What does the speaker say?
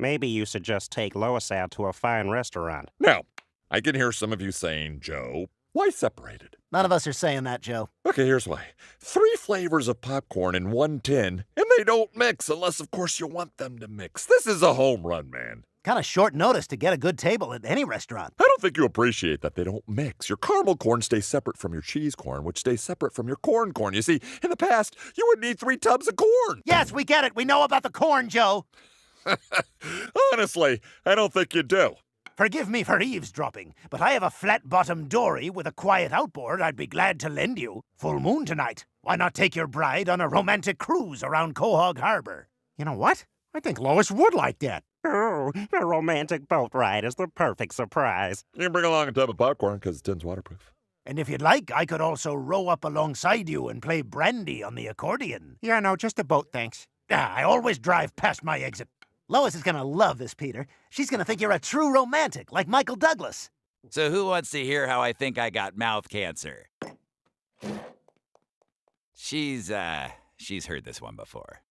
Maybe you should just take Lois out to a fine restaurant. Now, I can hear some of you saying, Joe, why separated? None of us are saying that, Joe. Okay, here's why. Three flavors of popcorn in one tin, and they don't mix unless, of course, you want them to mix. This is a home run, man. Kind of short notice to get a good table at any restaurant. I don't think you appreciate that they don't mix. Your caramel corn stays separate from your cheese corn, which stays separate from your corn corn. You see, in the past, you would need three tubs of corn. Yes, we get it. We know about the corn, Joe. Honestly, I don't think you do. Forgive me for eavesdropping, but I have a flat-bottomed dory with a quiet outboard I'd be glad to lend you. Full moon tonight. Why not take your bride on a romantic cruise around Quahog Harbor? You know what? I think Lois would like that. Oh, a romantic boat ride is the perfect surprise. You can bring along a tub of popcorn because the tin's waterproof. And if you'd like, I could also row up alongside you and play brandy on the accordion. Yeah, no, just a boat, thanks. Ah, I always drive past my exit. Lois is gonna love this, Peter. She's gonna think you're a true romantic, like Michael Douglas. So who wants to hear how I think I got mouth cancer? She's, uh, she's heard this one before.